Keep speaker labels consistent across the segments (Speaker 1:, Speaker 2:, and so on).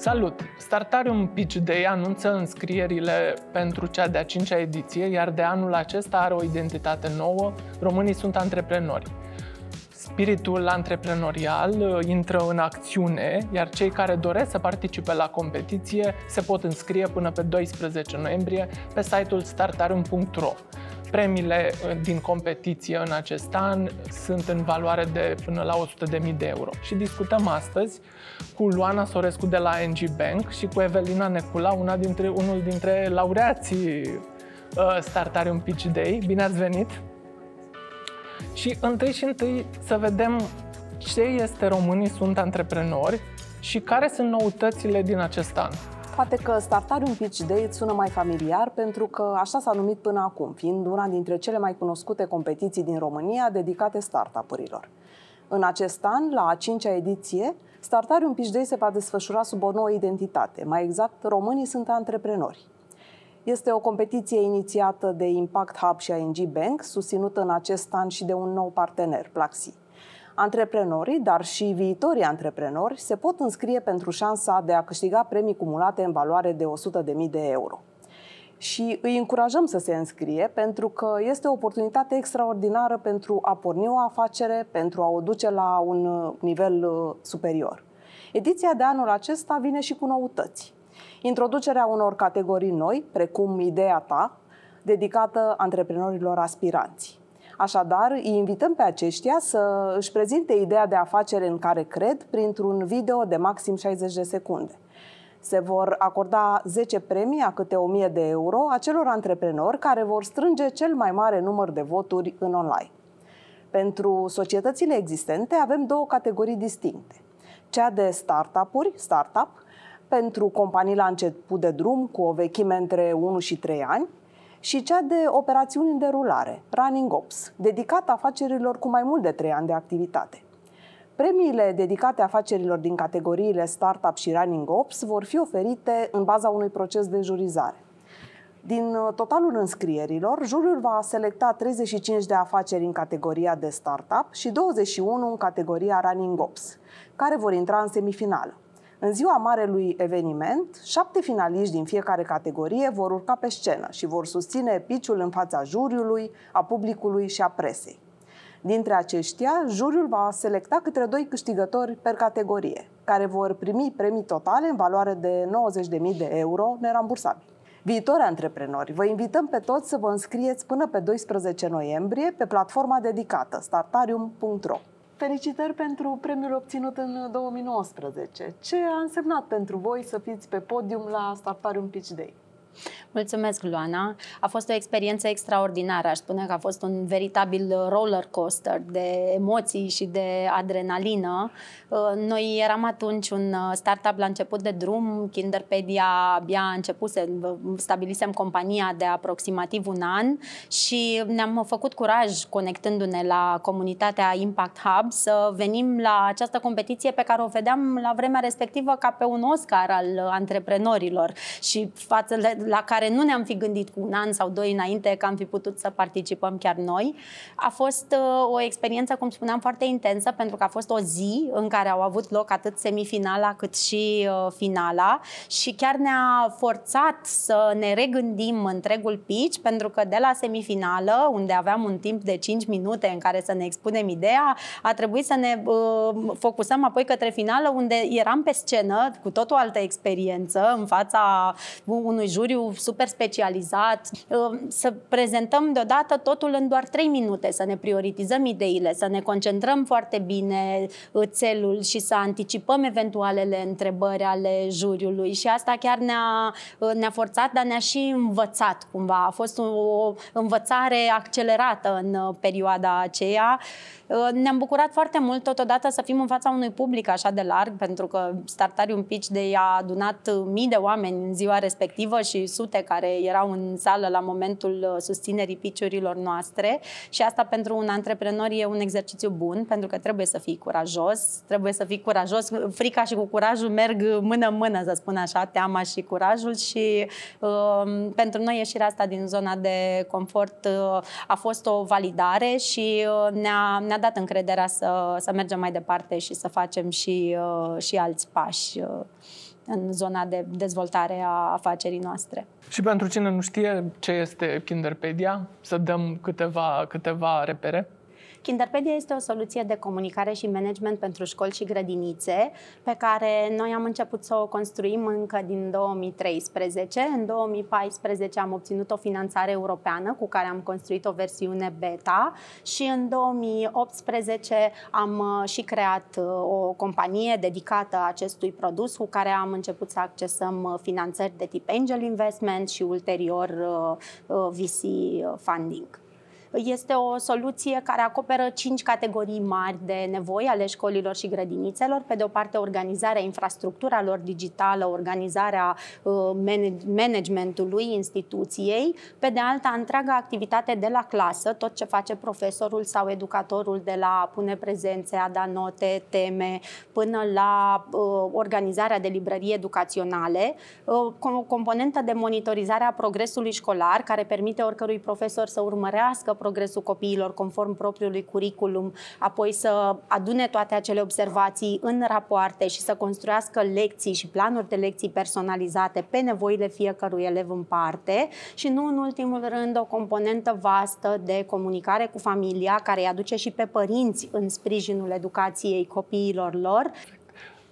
Speaker 1: Salut! Startarium Pitch Day anunță înscrierile pentru cea de-a cincea ediție, iar de anul acesta are o identitate nouă, românii sunt antreprenori. Spiritul antreprenorial uh, intră în acțiune, iar cei care doresc să participe la competiție se pot înscrie până pe 12 noiembrie pe site-ul startarium.ro. Premiile uh, din competiție în acest an sunt în valoare de până la 100.000 de euro. Și discutăm astăzi cu Luana Sorescu de la NG Bank și cu Evelina Necula, una dintre, unul dintre laureații uh, Startarium Pitch Day. Bine ați venit! Și întâi și întâi să vedem ce este românii sunt antreprenori și care sunt noutățile din acest an.
Speaker 2: Poate că Startarium Pitch Day îți sună mai familiar pentru că așa s-a numit până acum, fiind una dintre cele mai cunoscute competiții din România dedicate startup-urilor. În acest an, la a cincea ediție, Startarium Pitch Day se va desfășura sub o nouă identitate, mai exact, românii sunt antreprenori. Este o competiție inițiată de Impact Hub și ING Bank, susținută în acest an și de un nou partener, Plaxi. Antreprenorii, dar și viitorii antreprenori, se pot înscrie pentru șansa de a câștiga premii cumulate în valoare de 100.000 de euro. Și îi încurajăm să se înscrie pentru că este o oportunitate extraordinară pentru a porni o afacere, pentru a o duce la un nivel uh, superior. Ediția de anul acesta vine și cu noutăți. Introducerea unor categorii noi, precum Ideea ta, dedicată antreprenorilor aspiranți. Așadar, îi invităm pe aceștia să își prezinte ideea de afacere în care cred printr-un video de maxim 60 de secunde. Se vor acorda 10 premii a câte 1000 de euro acelor antreprenori care vor strânge cel mai mare număr de voturi în online. Pentru societățile existente avem două categorii distincte. Cea de startup-uri, startup, pentru companii la început de drum cu o vechime între 1 și 3 ani și cea de operațiuni în derulare, Running Ops, dedicată afacerilor cu mai mult de 3 ani de activitate. Premiile dedicate afacerilor din categoriile Startup și Running Ops vor fi oferite în baza unui proces de jurizare. Din totalul înscrierilor, juriul va selecta 35 de afaceri în categoria de startup și 21 în categoria Running Ops, care vor intra în semifinală. În ziua marelui eveniment, șapte finaliști din fiecare categorie vor urca pe scenă și vor susține piciul în fața juriului, a publicului și a presei. Dintre aceștia, juriul va selecta câte doi câștigători per categorie, care vor primi premii totale în valoare de 90.000 de euro nerambursabili. Viitori antreprenori, vă invităm pe toți să vă înscrieți până pe 12 noiembrie pe platforma dedicată startarium.ro. Felicitări pentru premiul obținut în 2019. Ce a însemnat pentru voi să fiți pe podium la Startarium Pitch Day?
Speaker 3: Mulțumesc, Luana. A fost o experiență extraordinară. Aș spune că a fost un veritabil roller coaster de emoții și de adrenalină. Uh, noi eram atunci un uh, startup la început de drum. Kinderpedia abia a început să stabilisem compania de aproximativ un an și ne-am făcut curaj conectându-ne la comunitatea Impact Hub să venim la această competiție pe care o vedeam la vremea respectivă ca pe un Oscar al antreprenorilor și față la care nu ne-am fi gândit cu un an sau doi înainte că am fi putut să participăm chiar noi. A fost uh, o experiență, cum spuneam, foarte intensă pentru că a fost o zi în care au avut loc atât semifinala cât și uh, finala și chiar ne-a forțat să ne regândim întregul pitch pentru că de la semifinală, unde aveam un timp de 5 minute în care să ne expunem ideea, a trebuit să ne uh, focusăm apoi către finală unde eram pe scenă cu tot o altă experiență în fața unui juriu super specializat, uh, să prezentăm deodată totul în doar 3 minute, să ne prioritizăm ideile, să ne concentrăm foarte bine uh, țelul și să anticipăm eventualele întrebări ale juriului și asta chiar ne-a, uh, ne-a forțat, dar ne-a și învățat cumva. A fost o învățare accelerată în perioada aceea. Ne-am bucurat foarte mult totodată să fim în fața unui public așa de larg, pentru că Startarium Pitch de a adunat mii de oameni în ziua respectivă și sute care erau în sală la momentul uh, susținerii piciurilor noastre. Și asta pentru un antreprenor e un exercițiu bun, pentru că trebuie să fii curajos, trebuie să fii curajos, frica și cu curajul merg mână-mână, să spun așa, teama și curajul. Și uh, pentru noi ieșirea asta din zona de confort uh, a fost o validare și uh, ne-a, ne-a dat încrederea să, să mergem mai departe și să facem și, uh, și alți pași. Uh, în zona de dezvoltare a afacerii noastre.
Speaker 1: Și pentru cine nu știe ce este Kinderpedia, să dăm câteva, câteva repere.
Speaker 3: Kinderpedia este o soluție de comunicare și management pentru școli și grădinițe pe care noi am început să o construim încă din 2013. În 2014 am obținut o finanțare europeană cu care am construit o versiune beta și în 2018 am uh, și creat uh, o companie dedicată acestui produs cu care am început să accesăm uh, finanțări de tip angel investment și ulterior VC funding. Este o soluție care acoperă cinci categorii mari de nevoi ale școlilor și grădinițelor. Pe de o parte, organizarea infrastructura lor digitală, organizarea uh, managementului instituției. Pe de alta, întreaga activitate de la clasă, tot ce face profesorul sau educatorul de la a pune prezențe, a da note, teme, până la uh, organizarea de librării educaționale. Uh, o componentă de monitorizare a progresului școlar, care permite oricărui profesor să urmărească progresul copiilor conform propriului curriculum, apoi să adune toate acele observații în rapoarte și să construiască lecții și planuri de lecții personalizate pe nevoile fiecărui elev în parte și nu în ultimul rând o componentă vastă de comunicare cu familia care îi aduce și pe părinți în sprijinul educației copiilor lor.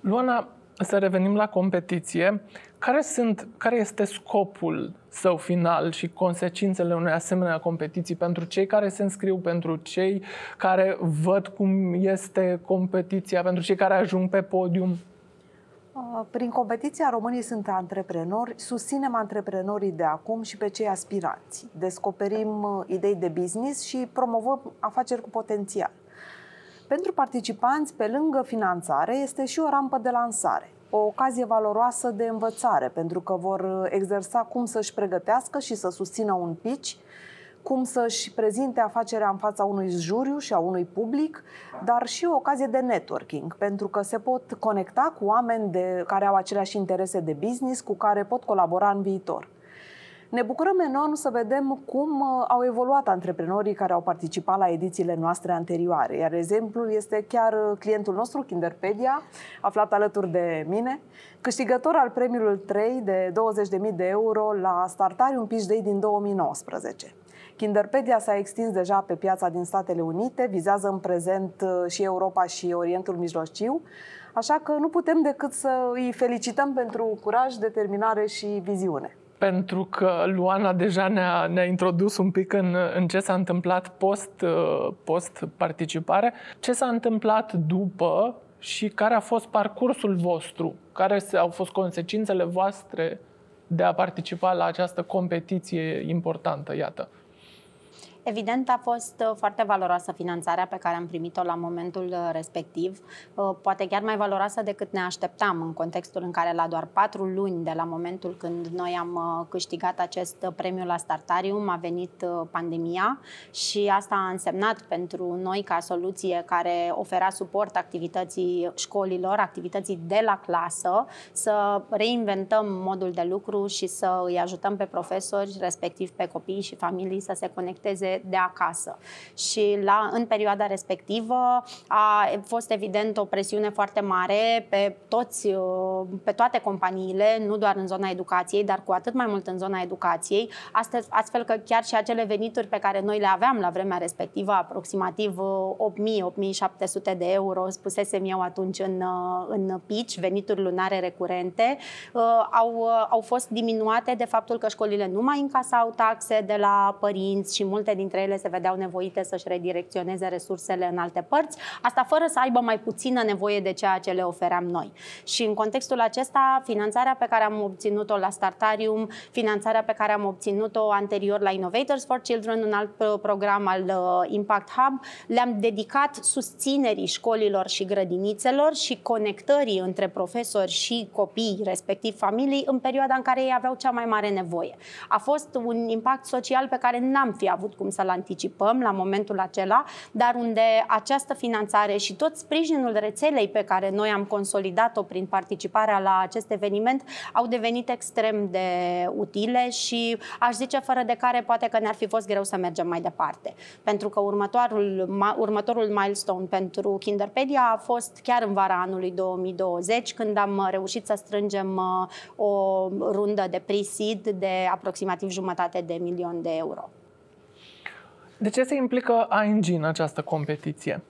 Speaker 1: Luana, să revenim la competiție. Care, sunt, care este scopul său final și consecințele unei asemenea competiții pentru cei care se înscriu, pentru cei care văd cum este competiția, pentru cei care ajung pe podium?
Speaker 2: Uh, prin competiția Românii sunt antreprenori, susținem antreprenorii de acum și pe cei aspiranți. Descoperim uh, idei de business și promovăm afaceri cu potențial. Pentru participanți, pe lângă finanțare, este și o rampă de lansare o ocazie valoroasă de învățare, pentru că vor exersa cum să-și pregătească și să susțină un pitch, cum să-și prezinte afacerea în fața unui juriu și a unui public, dar și o ocazie de networking, pentru că se pot conecta cu oameni de, care au aceleași interese de business, cu care pot colabora în viitor. Ne bucurăm enorm să vedem cum uh, au evoluat antreprenorii care au participat la edițiile noastre anterioare. Iar exemplul este chiar uh, clientul nostru, Kinderpedia, aflat alături de mine, câștigător al premiului 3 de 20.000 de euro la Startarium Pitch Day din 2019. Kinderpedia s-a extins deja pe piața din Statele Unite, vizează în prezent uh, și Europa și Orientul Mijlociu, așa că nu putem decât să îi felicităm pentru curaj, determinare și viziune
Speaker 1: pentru că Luana deja ne-a, ne-a introdus un pic în, în ce s-a întâmplat post, uh, post-participare. Ce s-a întâmplat după și care a fost parcursul vostru? Care au fost consecințele voastre de a participa la această competiție importantă, iată?
Speaker 3: Evident, a fost uh, foarte valoroasă finanțarea pe care am primit-o la momentul uh, respectiv, uh, poate chiar mai valoroasă decât ne așteptam în contextul în care la doar patru luni de la momentul când noi am câștigat acest premiu la Startarium a venit pandemia și asta a însemnat pentru noi ca soluție care oferea suport activității școlilor, activității de la clasă, să reinventăm modul de lucru și să îi ajutăm pe profesori, respectiv pe copii și familii să se conecteze de, acasă. Și la, în perioada respectivă a fost evident o presiune foarte mare pe, toți, uh, pe toate companiile, nu doar în zona educației, dar cu atât mai mult în zona educației, astfel că chiar și acele venituri pe care noi le aveam la vremea respectivă, aproximativ 8.000-8.700 uh, de euro, spusesem eu atunci în, uh, în pitch, venituri lunare recurente, au, au fost diminuate de faptul că școlile nu mai încasau taxe de la părinți și multe dintre ele se vedeau nevoite să-și redirecționeze resursele în alte părți, asta fără să aibă mai puțină nevoie de ceea ce le ofeream noi. Și în contextul acesta, finanțarea pe care am obținut-o la Startarium, finanțarea pe care am obținut-o anterior la Innovators for Children, un alt uh, program al uh, Impact Hub, le-am dedicat susținerii școlilor și grădinițelor și conectării între profesori și copii, respectiv familii, în perioada în care ei aveau cea mai mare nevoie. A fost un impact social pe care n-am fi avut cum cum să-l anticipăm la momentul acela, dar unde această finanțare și tot sprijinul rețelei pe care noi am consolidat-o prin participarea la acest eveniment au devenit extrem de utile și aș zice fără de care poate că ne-ar fi fost greu să mergem mai departe. Pentru că următorul, următorul milestone pentru Kinderpedia a fost chiar în vara anului 2020, când am reușit să strângem uh, o rundă de pre-seed de aproximativ jumătate de milion de euro.
Speaker 1: De ce se implică ING în această competiție?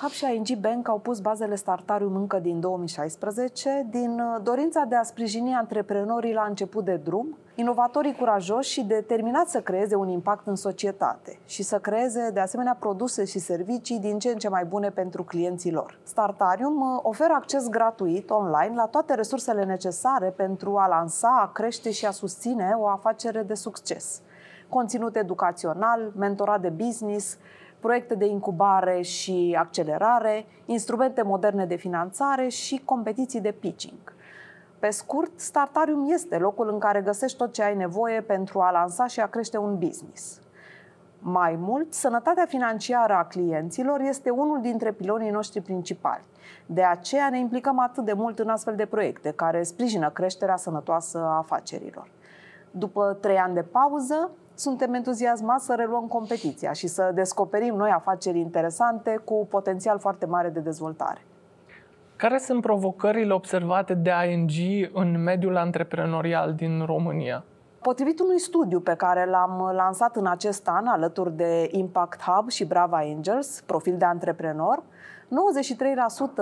Speaker 2: Hub și ING Bank au pus bazele Startarium încă din 2016, din uh, dorința de a sprijini antreprenorii la început de drum, inovatorii curajoși și determinați să creeze un impact în societate și să creeze de asemenea produse și servicii din ce în ce mai bune pentru clienții lor. Startarium uh, oferă acces gratuit online la toate resursele necesare pentru a lansa, a crește și a susține o afacere de succes. Conținut educațional, mentorat de business, proiecte de incubare și accelerare, instrumente moderne de finanțare și competiții de pitching. Pe scurt, Startarium este locul în care găsești tot ce ai nevoie pentru a lansa și a crește un business. Mai mult, sănătatea financiară a clienților este unul dintre pilonii noștri principali. De aceea ne implicăm atât de mult în astfel de proiecte care sprijină creșterea sănătoasă a afacerilor. După trei ani de pauză, suntem entuziasmați să reluăm competiția și să descoperim noi afaceri interesante cu potențial foarte mare de dezvoltare.
Speaker 1: Care sunt provocările observate de ING în mediul antreprenorial din România?
Speaker 2: Potrivit unui studiu pe care l-am lansat în acest an alături de Impact Hub și Brava Angels, profil de antreprenor,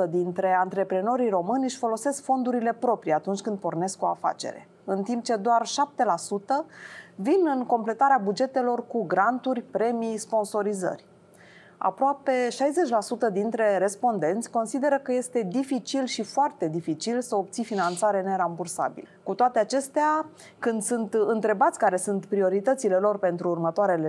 Speaker 2: 93% dintre antreprenorii români își folosesc fondurile proprii atunci când pornesc o afacere, în timp ce doar 7% vin în completarea bugetelor cu granturi, premii, sponsorizări. Aproape 60% dintre respondenți consideră că este dificil și foarte dificil să obții finanțare nerambursabilă. Cu toate acestea, când sunt întrebați care sunt prioritățile lor pentru următoarele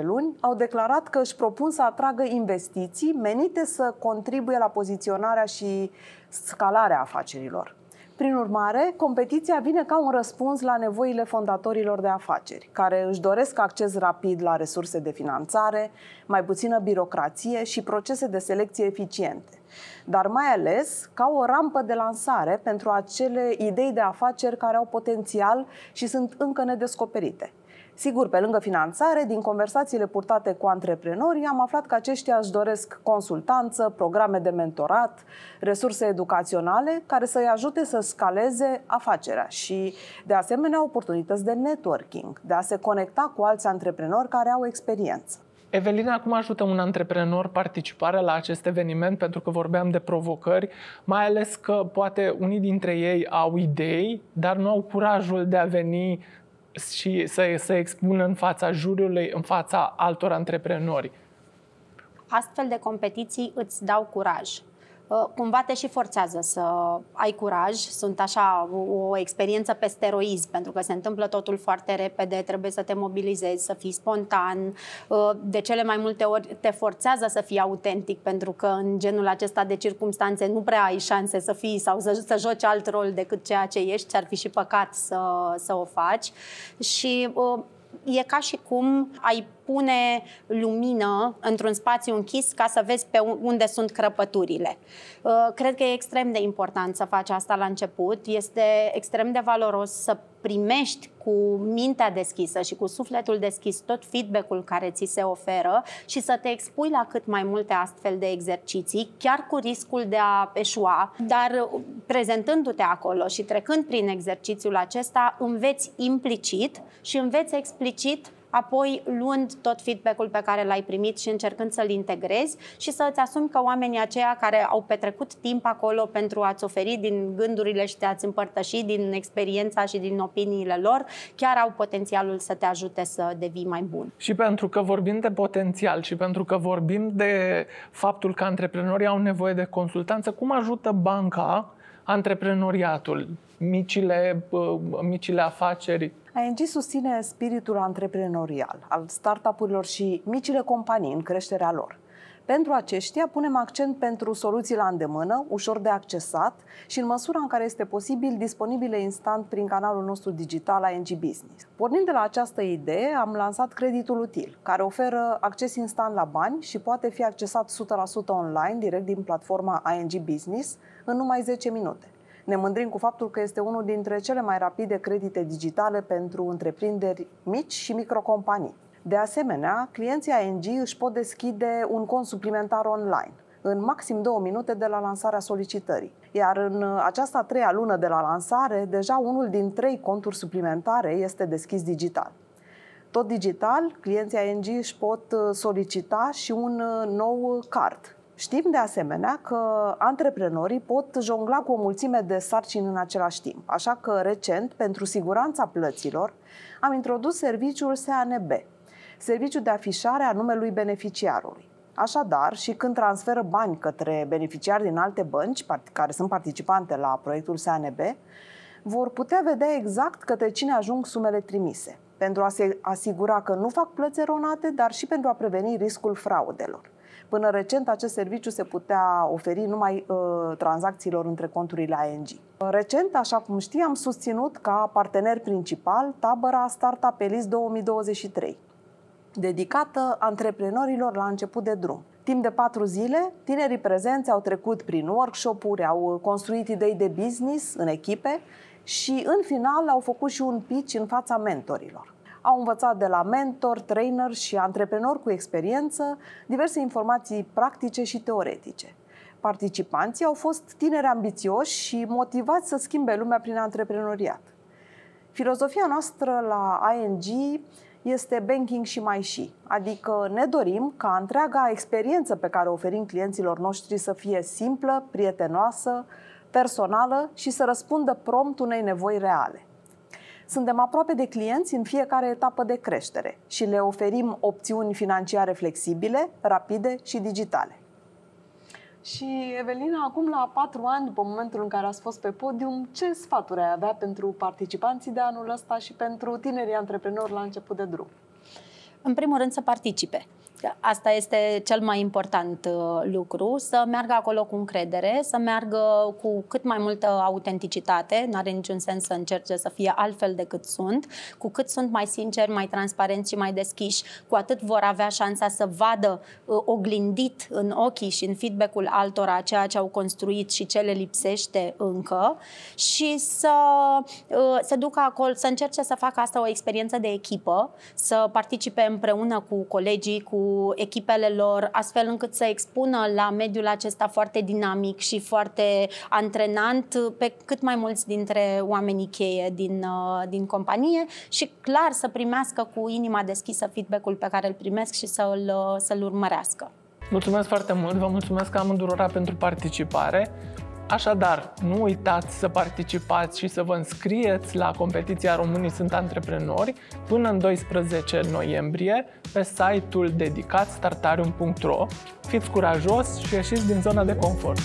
Speaker 2: 6-12 luni, au declarat că își propun să atragă investiții menite să contribuie la poziționarea și scalarea afacerilor. Prin urmare, competiția vine ca un răspuns la nevoile fondatorilor de afaceri, care își doresc acces rapid la resurse de finanțare, mai puțină birocrație și procese de selecție eficiente, dar mai ales ca o rampă de lansare pentru acele idei de afaceri care au potențial și sunt încă nedescoperite. Sigur, pe lângă finanțare, din conversațiile purtate cu antreprenori, am aflat că aceștia își doresc consultanță, programe de mentorat, resurse educaționale care să-i ajute să scaleze afacerea și, de asemenea, oportunități de networking, de a se conecta cu alți antreprenori care au experiență.
Speaker 1: Evelina, cum ajută un antreprenor participarea la acest eveniment? Pentru că vorbeam de provocări, mai ales că poate unii dintre ei au idei, dar nu au curajul de a veni și să se expună în fața juriului, în fața altor antreprenori.
Speaker 3: Astfel de competiții îți dau curaj. Uh, cumva te și forțează să ai curaj. Sunt așa o experiență pe steroizi, pentru că se întâmplă totul foarte repede, trebuie să te mobilizezi, să fii spontan. Uh, de cele mai multe ori te forțează să fii autentic, pentru că în genul acesta de circumstanțe nu prea ai șanse să fii sau să, să joci alt rol decât ceea ce ești. Ar fi și păcat să, să o faci. Și uh, e ca și cum ai pune lumină într-un spațiu închis ca să vezi pe unde sunt crăpăturile. Uh, cred că e extrem de important să faci asta la început. Este extrem de valoros să primești cu mintea deschisă și cu sufletul deschis tot feedback-ul care ți se oferă și să te expui la cât mai multe astfel de exerciții, chiar cu riscul de a eșua, dar prezentându-te acolo și trecând prin exercițiul acesta, înveți implicit și înveți explicit apoi luând tot feedback-ul pe care l-ai primit și încercând să-l integrezi și să îți asumi că oamenii aceia care au petrecut timp acolo pentru a-ți oferi din gândurile și te-ați împărtăși din experiența și din opiniile lor, chiar au potențialul să te ajute să devii mai bun.
Speaker 1: Și pentru că vorbim de potențial și pentru că vorbim de faptul că antreprenorii au nevoie de consultanță, cum ajută banca antreprenoriatul, micile, micile afaceri
Speaker 2: ING susține spiritul antreprenorial al startup-urilor și micile companii în creșterea lor. Pentru aceștia punem accent pentru soluții la îndemână, ușor de accesat și în măsura în care este posibil disponibile instant prin canalul nostru digital ING Business. Pornind de la această idee, am lansat creditul util, care oferă acces instant la bani și poate fi accesat 100% online direct din platforma ING Business în numai 10 minute. Ne mândrim cu faptul că este unul dintre cele mai rapide credite digitale pentru întreprinderi mici și microcompanii. De asemenea, clienții ING își pot deschide un cont suplimentar online în maxim două minute de la lansarea solicitării. Iar în această a treia lună de la lansare, deja unul din trei conturi suplimentare este deschis digital. Tot digital, clienții ING își pot solicita și un nou card. Știm de asemenea că antreprenorii pot jongla cu o mulțime de sarcini în același timp, așa că recent, pentru siguranța plăților, am introdus serviciul SANB, serviciu de afișare a numelui beneficiarului. Așadar, și când transferă bani către beneficiari din alte bănci care sunt participante la proiectul SANB, vor putea vedea exact către cine ajung sumele trimise, pentru a se asigura că nu fac plăți eronate, dar și pentru a preveni riscul fraudelor. Până recent, acest serviciu se putea oferi numai uh, tranzacțiilor între conturile ING. Recent, așa cum știi, am susținut ca partener principal tabăra Startup Elis 2023, dedicată antreprenorilor la început de drum. Timp de patru zile, tinerii prezenți au trecut prin workshop-uri, au construit idei de business în echipe și, în final, au făcut și un pitch în fața mentorilor. Au învățat de la mentor, trainer și antreprenori cu experiență diverse informații practice și teoretice. Participanții au fost tineri ambițioși și motivați să schimbe lumea prin antreprenoriat. Filozofia noastră la ING este banking și mai și, adică ne dorim ca întreaga experiență pe care o oferim clienților noștri să fie simplă, prietenoasă, personală și să răspundă prompt unei nevoi reale. Suntem aproape de clienți în fiecare etapă de creștere și le oferim opțiuni financiare flexibile, rapide și digitale. Și, Evelina, acum la patru ani, după momentul în care ați fost pe podium, ce sfaturi ai avea pentru participanții de anul ăsta și pentru tinerii antreprenori la început de drum?
Speaker 3: În primul rând să participe. Asta este cel mai important uh, lucru, să meargă acolo cu încredere, să meargă cu cât mai multă autenticitate, nu are niciun sens să încerce să fie altfel decât sunt, cu cât sunt mai sinceri, mai transparenți și mai deschiși, cu atât vor avea șansa să vadă uh, oglindit în ochii și în feedback-ul altora ceea ce au construit și ce le lipsește încă. Și să uh, se ducă acolo, să încerce să facă asta o experiență de echipă, să participe împreună cu colegii, cu echipele lor, astfel încât să expună la mediul acesta foarte dinamic și foarte antrenant pe cât mai mulți dintre oamenii cheie din, uh, din companie și clar să primească cu inima deschisă feedback-ul pe care îl primesc și să-l, uh, să-l urmărească.
Speaker 1: Mulțumesc foarte mult, vă mulțumesc amândurora pentru participare. Așadar, nu uitați să participați și să vă înscrieți la competiția Românii sunt antreprenori până în 12 noiembrie pe site-ul dedicat startarium.ro. Fiți curajos și ieșiți din zona de confort!